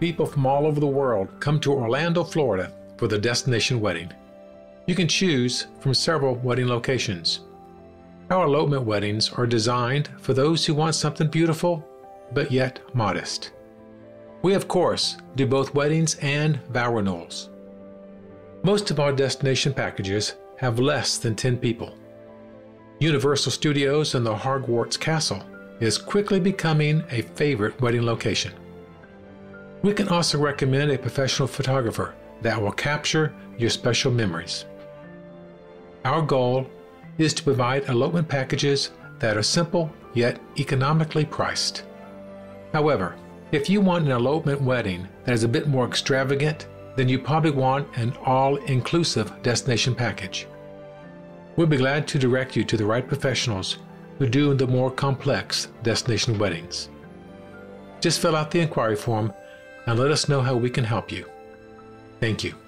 People from all over the world come to Orlando, Florida for the destination wedding. You can choose from several wedding locations. Our elopement weddings are designed for those who want something beautiful but yet modest. We, of course, do both weddings and vow renewals. Most of our destination packages have less than 10 people. Universal Studios and the Hogwarts Castle is quickly becoming a favorite wedding location. We can also recommend a professional photographer that will capture your special memories. Our goal is to provide elopement packages that are simple yet economically priced. However, if you want an elopement wedding that is a bit more extravagant, then you probably want an all inclusive destination package. We'll be glad to direct you to the right professionals who do the more complex destination weddings. Just fill out the inquiry form and let us know how we can help you. Thank you.